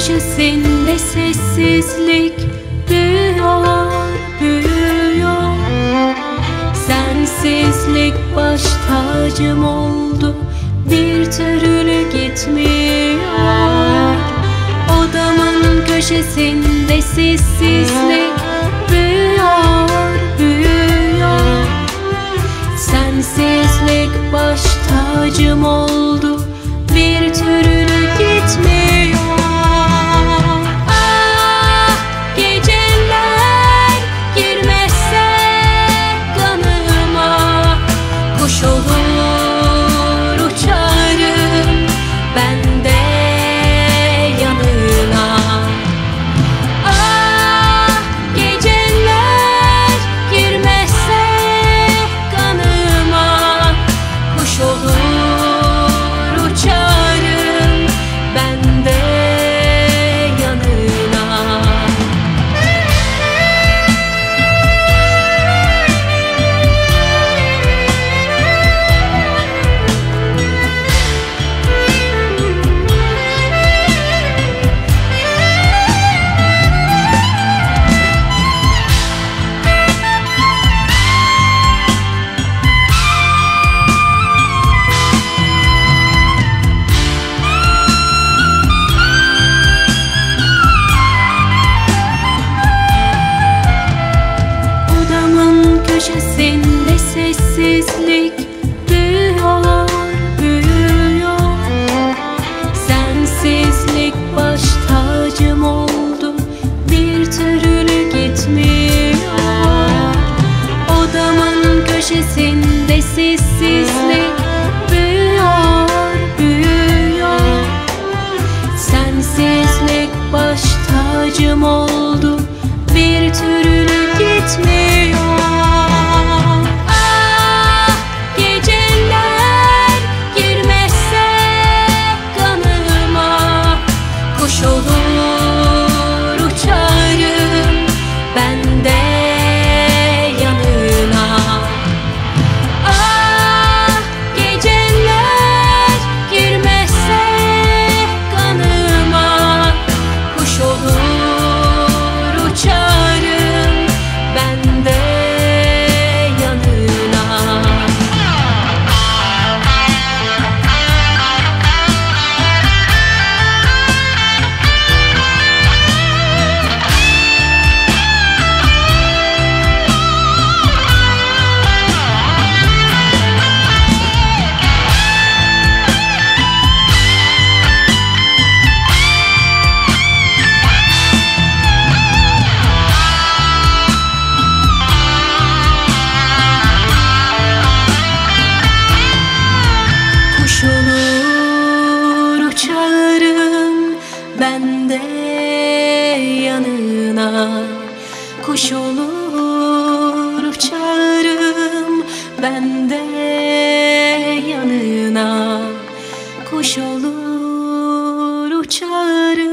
köşesinde sessizlik büyüyor, büyüyor Sensizlik baş tacım oldu bir türlü gitmiyor. Odamın köşesinde sessizlik büyüyor, büyüyor Sensizlik baş tacım oldu sessizlik büyüyor, büyüyor. Sensizlik baş tacım oldu. Bir türlü gitmiyor. Odamın köşesinde sessizlik Kuş olur uçarım ben de yanına. Kuş olur uçarım